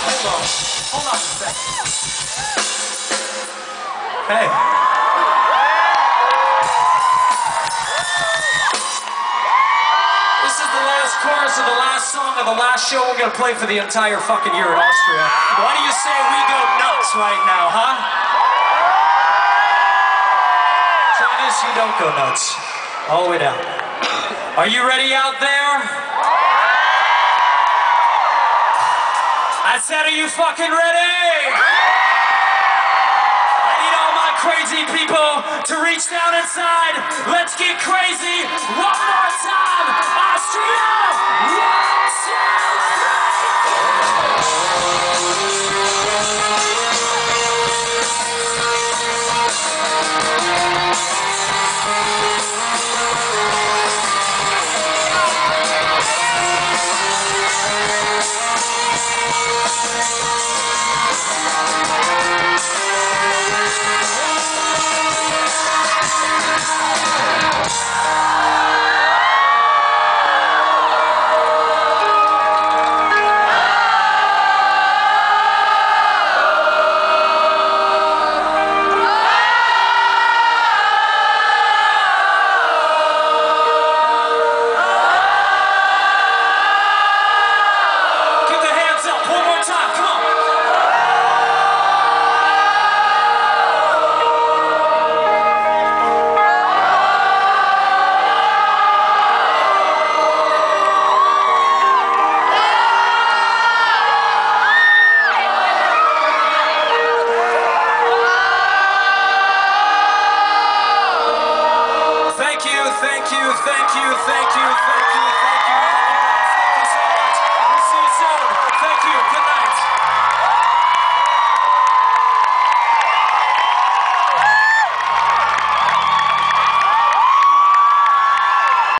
hold on. Hold on a. Hey. This is the last chorus of the last song of the last show we're gonna play for the entire fucking year in Austria. Why do you say we go nuts right now, huh? Try this, you don't go nuts. All the way down. Are you ready out there? I said, are you fucking ready? I need all my crazy people to reach down inside. Let's get crazy